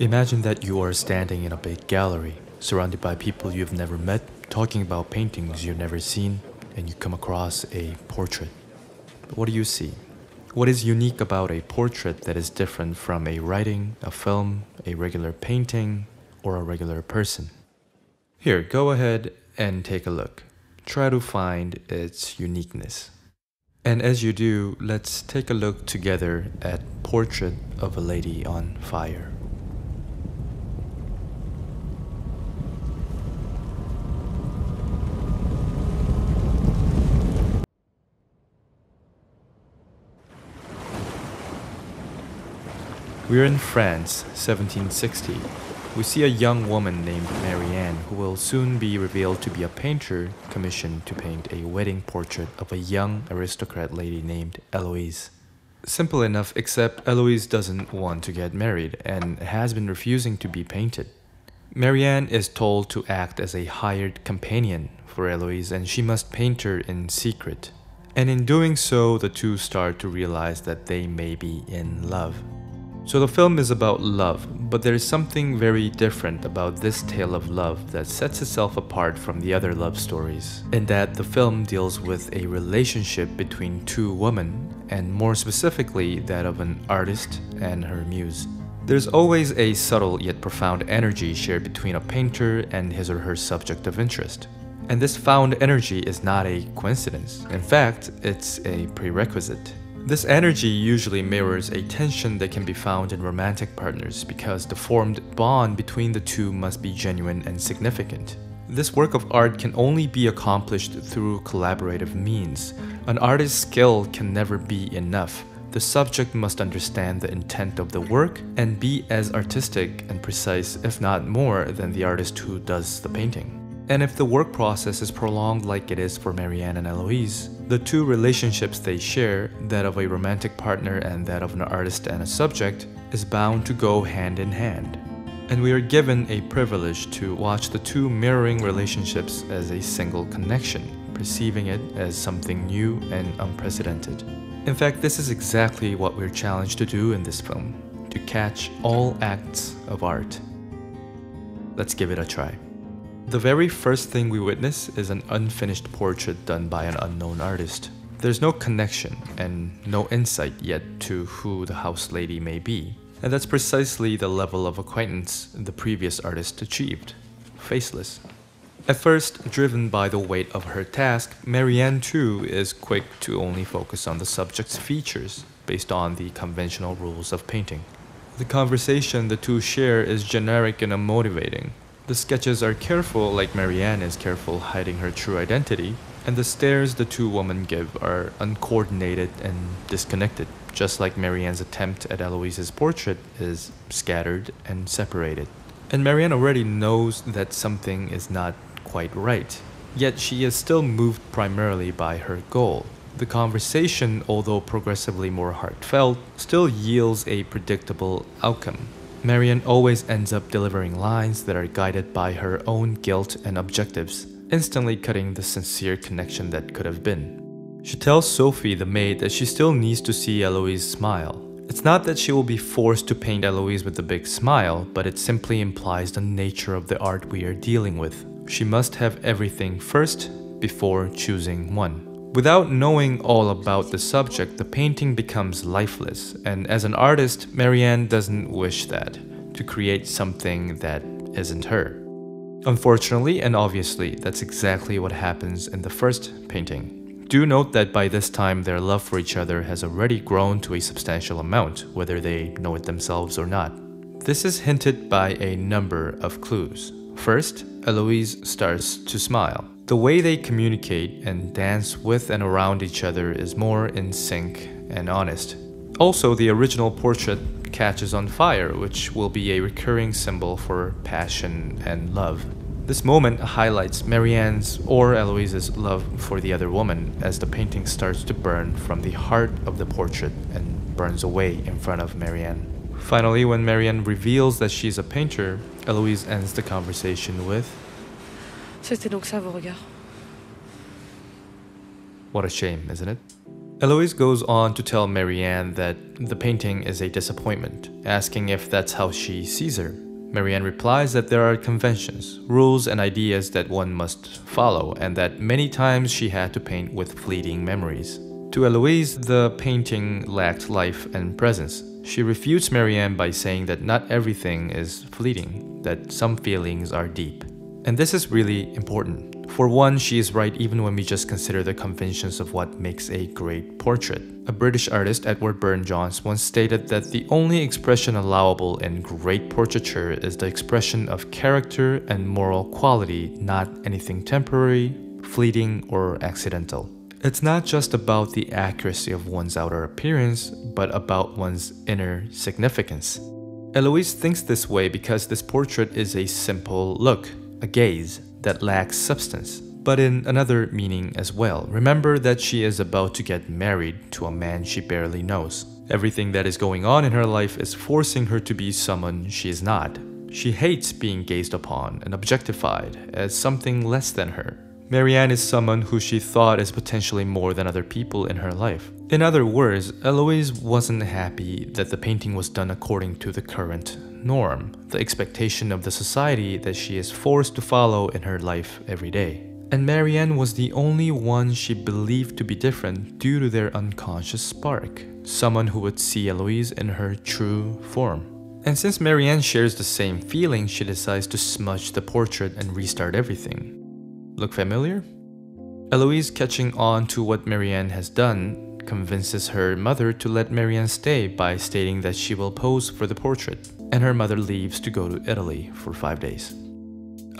Imagine that you are standing in a big gallery, surrounded by people you've never met, talking about paintings you've never seen, and you come across a portrait. But what do you see? What is unique about a portrait that is different from a writing, a film, a regular painting, or a regular person? Here, go ahead and take a look. Try to find its uniqueness. And as you do, let's take a look together at Portrait of a Lady on Fire. We're in France, 1760. We see a young woman named Marianne who will soon be revealed to be a painter commissioned to paint a wedding portrait of a young aristocrat lady named Eloise. Simple enough, except Eloise doesn't want to get married and has been refusing to be painted. Marianne is told to act as a hired companion for Eloise and she must paint her in secret. And in doing so, the two start to realize that they may be in love. So the film is about love, but there is something very different about this tale of love that sets itself apart from the other love stories, in that the film deals with a relationship between two women, and more specifically that of an artist and her muse. There's always a subtle yet profound energy shared between a painter and his or her subject of interest. And this found energy is not a coincidence. In fact, it's a prerequisite. This energy usually mirrors a tension that can be found in romantic partners because the formed bond between the two must be genuine and significant. This work of art can only be accomplished through collaborative means. An artist's skill can never be enough. The subject must understand the intent of the work and be as artistic and precise, if not more, than the artist who does the painting. And if the work process is prolonged like it is for Marianne and Eloise, the two relationships they share, that of a romantic partner and that of an artist and a subject, is bound to go hand in hand. And we are given a privilege to watch the two mirroring relationships as a single connection, perceiving it as something new and unprecedented. In fact, this is exactly what we're challenged to do in this film, to catch all acts of art. Let's give it a try. The very first thing we witness is an unfinished portrait done by an unknown artist. There's no connection and no insight yet to who the house lady may be, and that's precisely the level of acquaintance the previous artist achieved faceless. At first, driven by the weight of her task, Marianne too is quick to only focus on the subject's features based on the conventional rules of painting. The conversation the two share is generic and unmotivating, the sketches are careful, like Marianne is careful hiding her true identity, and the stares the two women give are uncoordinated and disconnected, just like Marianne's attempt at Eloise's portrait is scattered and separated. And Marianne already knows that something is not quite right, yet she is still moved primarily by her goal. The conversation, although progressively more heartfelt, still yields a predictable outcome. Marianne always ends up delivering lines that are guided by her own guilt and objectives, instantly cutting the sincere connection that could have been. She tells Sophie, the maid, that she still needs to see Eloise smile. It's not that she will be forced to paint Eloise with a big smile, but it simply implies the nature of the art we are dealing with. She must have everything first before choosing one. Without knowing all about the subject, the painting becomes lifeless, and as an artist, Marianne doesn't wish that, to create something that isn't her. Unfortunately and obviously, that's exactly what happens in the first painting. Do note that by this time their love for each other has already grown to a substantial amount, whether they know it themselves or not. This is hinted by a number of clues. First, Eloise starts to smile. The way they communicate and dance with and around each other is more in sync and honest. Also, the original portrait catches on fire, which will be a recurring symbol for passion and love. This moment highlights Marianne's or Eloise's love for the other woman as the painting starts to burn from the heart of the portrait and burns away in front of Marianne. Finally, when Marianne reveals that she's a painter, Eloise ends the conversation with C'était donc ça vos regards What a shame, isn't it? Eloise goes on to tell Marianne that the painting is a disappointment, asking if that's how she sees her. Marianne replies that there are conventions, rules, and ideas that one must follow, and that many times she had to paint with fleeting memories. To Eloise, the painting lacked life and presence. She refutes Marianne by saying that not everything is fleeting, that some feelings are deep. And this is really important. For one, she is right even when we just consider the conventions of what makes a great portrait. A British artist, Edward Burne-Jones, once stated that the only expression allowable in great portraiture is the expression of character and moral quality, not anything temporary, fleeting, or accidental. It's not just about the accuracy of one's outer appearance, but about one's inner significance. Eloise thinks this way because this portrait is a simple look, a gaze, that lacks substance, but in another meaning as well. Remember that she is about to get married to a man she barely knows. Everything that is going on in her life is forcing her to be someone she is not. She hates being gazed upon and objectified as something less than her. Marianne is someone who she thought is potentially more than other people in her life. In other words, Eloise wasn't happy that the painting was done according to the current norm, the expectation of the society that she is forced to follow in her life every day. And Marianne was the only one she believed to be different due to their unconscious spark, someone who would see Eloise in her true form. And since Marianne shares the same feeling, she decides to smudge the portrait and restart everything. Look familiar? Eloise, catching on to what Marianne has done, convinces her mother to let Marianne stay by stating that she will pose for the portrait, and her mother leaves to go to Italy for five days.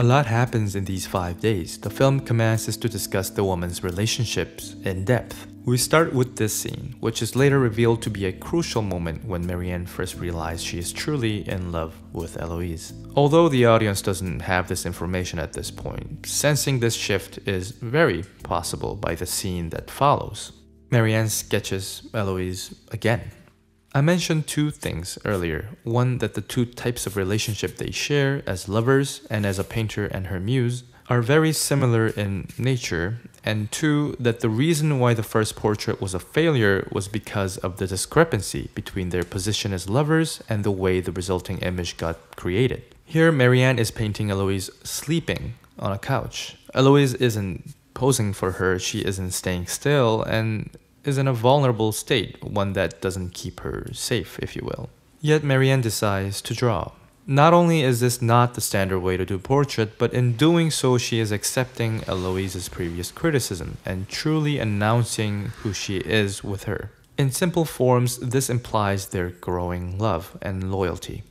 A lot happens in these five days. The film commences to discuss the woman's relationships in depth. We start with this scene, which is later revealed to be a crucial moment when Marianne first realizes she is truly in love with Eloise. Although the audience doesn't have this information at this point, sensing this shift is very possible by the scene that follows. Marianne sketches Eloise again. I mentioned two things earlier. One, that the two types of relationship they share as lovers and as a painter and her muse are very similar in nature. And two, that the reason why the first portrait was a failure was because of the discrepancy between their position as lovers and the way the resulting image got created. Here, Marianne is painting Eloise sleeping on a couch. Eloise isn't posing for her, she isn't staying still and is in a vulnerable state, one that doesn't keep her safe, if you will. Yet Marianne decides to draw. Not only is this not the standard way to do portrait, but in doing so she is accepting Eloise's previous criticism and truly announcing who she is with her. In simple forms, this implies their growing love and loyalty.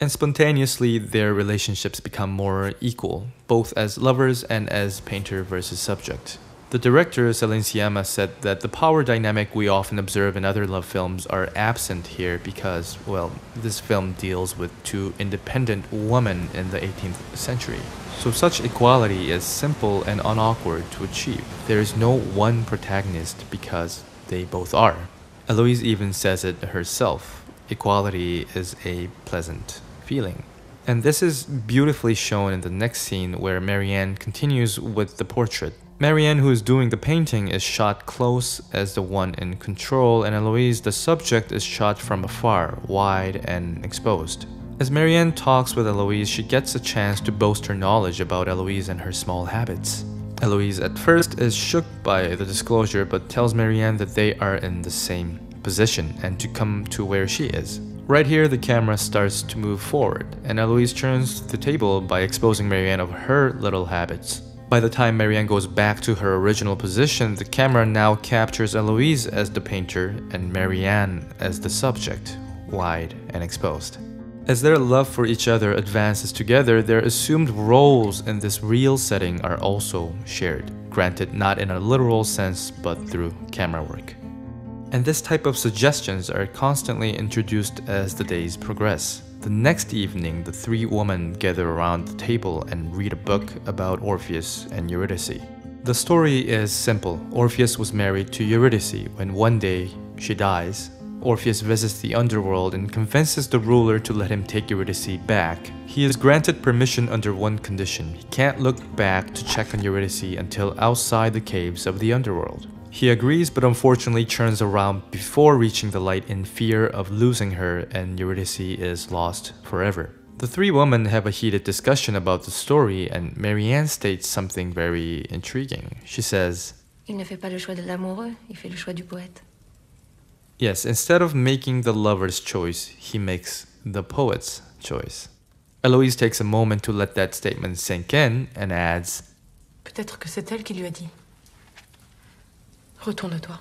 And spontaneously, their relationships become more equal, both as lovers and as painter versus subject. The director, Céline Sciamma, said that the power dynamic we often observe in other love films are absent here because, well, this film deals with two independent women in the 18th century. So such equality is simple and unawkward to achieve. There is no one protagonist because they both are. Eloise even says it herself. Equality is a pleasant feeling. And this is beautifully shown in the next scene where Marianne continues with the portrait. Marianne, who is doing the painting, is shot close as the one in control, and Eloise, the subject, is shot from afar, wide and exposed. As Marianne talks with Eloise, she gets a chance to boast her knowledge about Eloise and her small habits. Eloise at first is shook by the disclosure but tells Marianne that they are in the same position and to come to where she is. Right here, the camera starts to move forward, and Eloise turns the table by exposing Marianne of her little habits. By the time Marianne goes back to her original position, the camera now captures Eloise as the painter and Marianne as the subject, wide and exposed. As their love for each other advances together, their assumed roles in this real setting are also shared, granted not in a literal sense but through camera work. And this type of suggestions are constantly introduced as the days progress. The next evening, the three women gather around the table and read a book about Orpheus and Eurydice. The story is simple. Orpheus was married to Eurydice when one day she dies. Orpheus visits the underworld and convinces the ruler to let him take Eurydice back. He is granted permission under one condition. He can't look back to check on Eurydice until outside the caves of the underworld. He agrees, but unfortunately turns around before reaching the light in fear of losing her, and Eurydice is lost forever. The three women have a heated discussion about the story, and Marianne states something very intriguing. She says, Il ne fait pas le choix de l'amoureux, il fait le choix du poète. Yes, instead of making the lover's choice, he makes the poet's choice. Eloise takes a moment to let that statement sink in and adds, Peut-être que c'est elle qui lui a dit. Retourne-toi.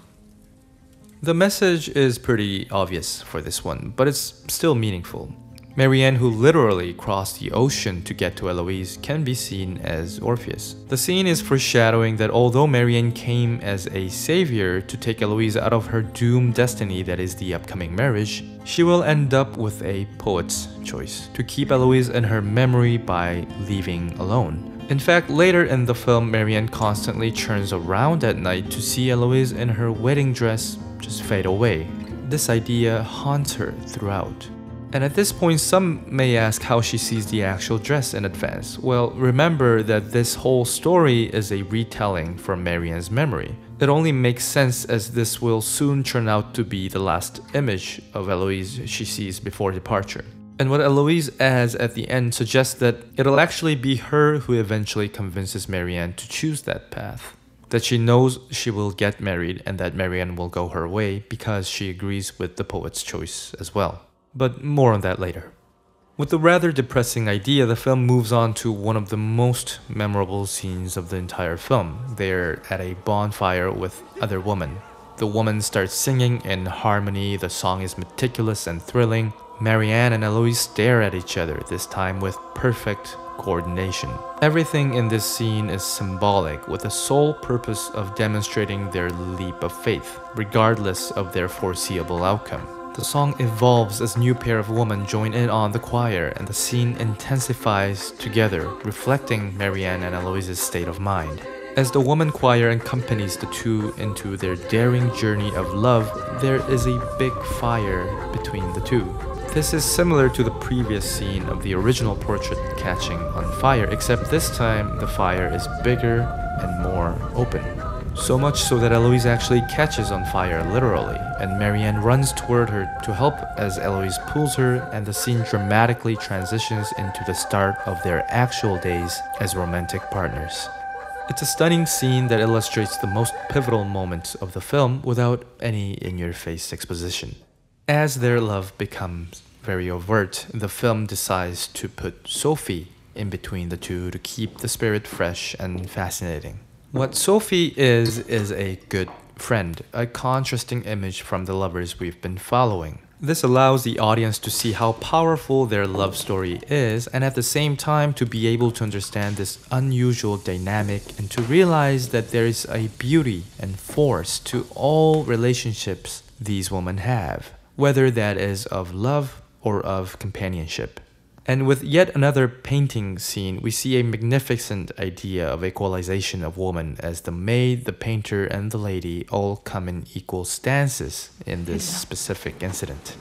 The message is pretty obvious for this one, but it's still meaningful. Marianne, who literally crossed the ocean to get to Eloise, can be seen as Orpheus. The scene is foreshadowing that although Marianne came as a savior to take Eloise out of her doomed destiny that is the upcoming marriage, she will end up with a poet's choice to keep Eloise in her memory by leaving alone. In fact, later in the film, Marianne constantly turns around at night to see Eloise in her wedding dress just fade away. This idea haunts her throughout. And at this point, some may ask how she sees the actual dress in advance. Well, remember that this whole story is a retelling from Marianne's memory. It only makes sense as this will soon turn out to be the last image of Eloise she sees before departure. And what Eloise adds at the end suggests that it'll actually be her who eventually convinces Marianne to choose that path. That she knows she will get married and that Marianne will go her way because she agrees with the poet's choice as well but more on that later. With the rather depressing idea, the film moves on to one of the most memorable scenes of the entire film. They're at a bonfire with other women. The woman starts singing in harmony, the song is meticulous and thrilling. Marianne and Eloise stare at each other, this time with perfect coordination. Everything in this scene is symbolic, with the sole purpose of demonstrating their leap of faith, regardless of their foreseeable outcome. The song evolves as new pair of women join in on the choir and the scene intensifies together, reflecting Marianne and Eloise's state of mind. As the woman choir accompanies the two into their daring journey of love, there is a big fire between the two. This is similar to the previous scene of the original portrait catching on fire, except this time the fire is bigger and more open. So much so that Eloise actually catches on fire literally, and Marianne runs toward her to help as Eloise pulls her, and the scene dramatically transitions into the start of their actual days as romantic partners. It's a stunning scene that illustrates the most pivotal moments of the film without any in your face exposition. As their love becomes very overt, the film decides to put Sophie in between the two to keep the spirit fresh and fascinating. What Sophie is, is a good friend, a contrasting image from the lovers we've been following. This allows the audience to see how powerful their love story is and at the same time to be able to understand this unusual dynamic and to realize that there is a beauty and force to all relationships these women have, whether that is of love or of companionship. And with yet another painting scene, we see a magnificent idea of equalization of woman as the maid, the painter, and the lady all come in equal stances in this specific incident.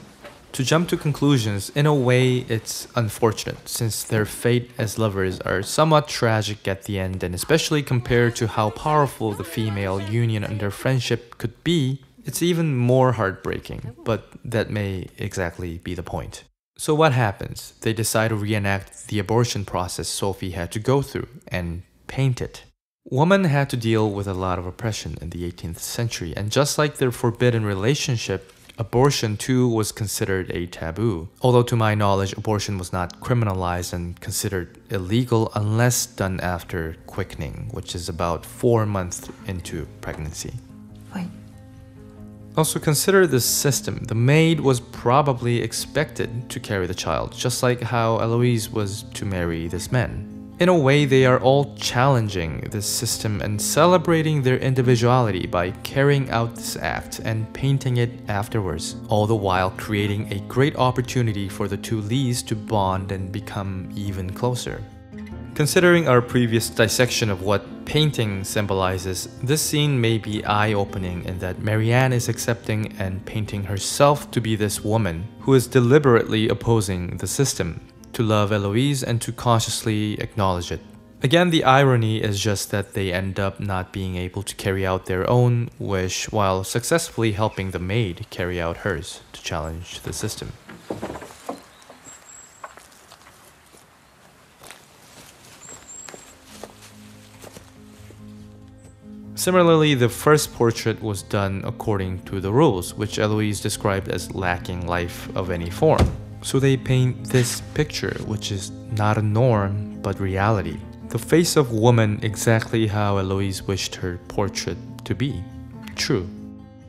To jump to conclusions, in a way, it's unfortunate since their fate as lovers are somewhat tragic at the end, and especially compared to how powerful the female union under friendship could be, it's even more heartbreaking, but that may exactly be the point. So what happens? They decide to reenact the abortion process Sophie had to go through and paint it. Women had to deal with a lot of oppression in the 18th century, and just like their forbidden relationship, abortion too was considered a taboo. Although to my knowledge, abortion was not criminalized and considered illegal unless done after quickening, which is about four months into pregnancy. Also, consider this system. The maid was probably expected to carry the child, just like how Eloise was to marry this man. In a way, they are all challenging this system and celebrating their individuality by carrying out this act and painting it afterwards, all the while creating a great opportunity for the two Lees to bond and become even closer. Considering our previous dissection of what painting symbolizes, this scene may be eye-opening in that Marianne is accepting and painting herself to be this woman who is deliberately opposing the system, to love Eloise and to consciously acknowledge it. Again, the irony is just that they end up not being able to carry out their own wish while successfully helping the maid carry out hers to challenge the system. Similarly, the first portrait was done according to the rules, which Eloise described as lacking life of any form. So they paint this picture, which is not a norm, but reality. The face of woman exactly how Eloise wished her portrait to be. True.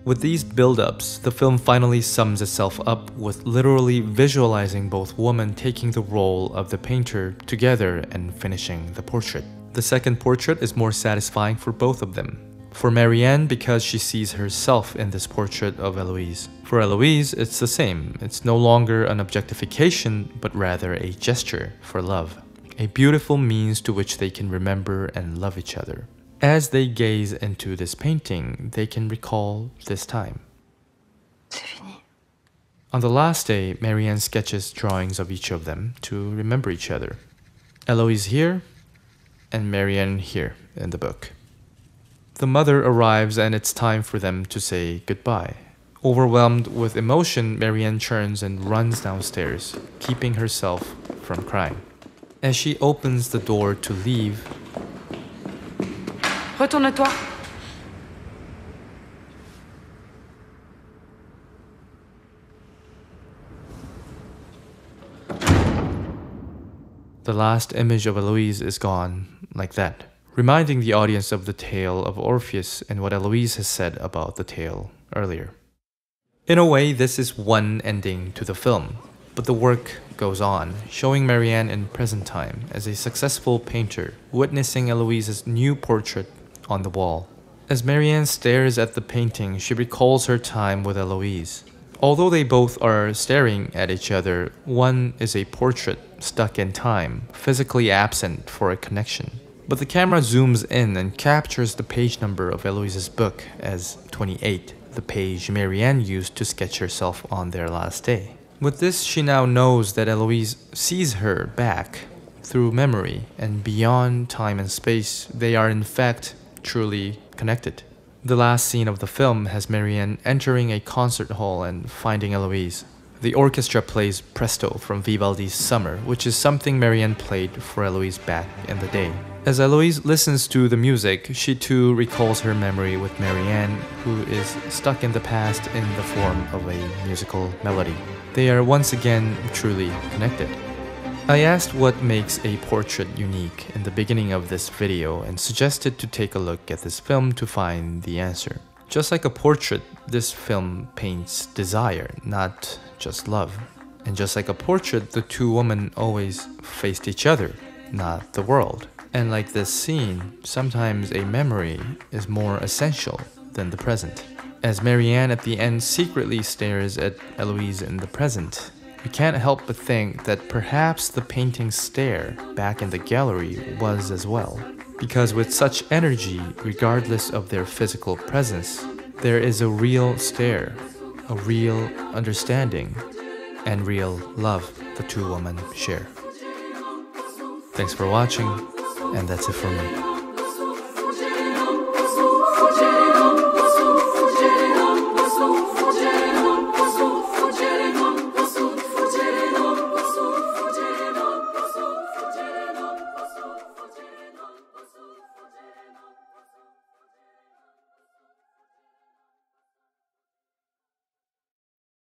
With these build-ups, the film finally sums itself up with literally visualizing both women taking the role of the painter together and finishing the portrait. The second portrait is more satisfying for both of them. For Marianne, because she sees herself in this portrait of Eloise. For Eloise, it's the same. It's no longer an objectification, but rather a gesture for love. A beautiful means to which they can remember and love each other. As they gaze into this painting, they can recall this time. On the last day, Marianne sketches drawings of each of them to remember each other. Eloise here, and Marianne here in the book. The mother arrives and it's time for them to say goodbye. Overwhelmed with emotion, Marianne turns and runs downstairs, keeping herself from crying. As she opens the door to leave, Retourne-toi. The last image of Eloise is gone, like that, reminding the audience of the tale of Orpheus and what Eloise has said about the tale earlier. In a way, this is one ending to the film, but the work goes on, showing Marianne in present time as a successful painter, witnessing Eloise's new portrait on the wall. As Marianne stares at the painting, she recalls her time with Eloise. Although they both are staring at each other, one is a portrait stuck in time, physically absent for a connection. But the camera zooms in and captures the page number of Eloise's book as 28, the page Marianne used to sketch herself on their last day. With this, she now knows that Eloise sees her back through memory, and beyond time and space, they are in fact truly connected. The last scene of the film has Marianne entering a concert hall and finding Eloise. The orchestra plays Presto from Vivaldi's Summer, which is something Marianne played for Eloise back in the day. As Eloise listens to the music, she too recalls her memory with Marianne, who is stuck in the past in the form of a musical melody. They are once again truly connected. I asked what makes a portrait unique in the beginning of this video and suggested to take a look at this film to find the answer. Just like a portrait, this film paints desire, not just love. And just like a portrait, the two women always faced each other, not the world. And like this scene, sometimes a memory is more essential than the present. As Marianne at the end secretly stares at Eloise in the present, we can't help but think that perhaps the painting's stare back in the gallery was as well. Because with such energy, regardless of their physical presence, there is a real stare, a real understanding, and real love the two women share. Thanks for watching, and that's it for me.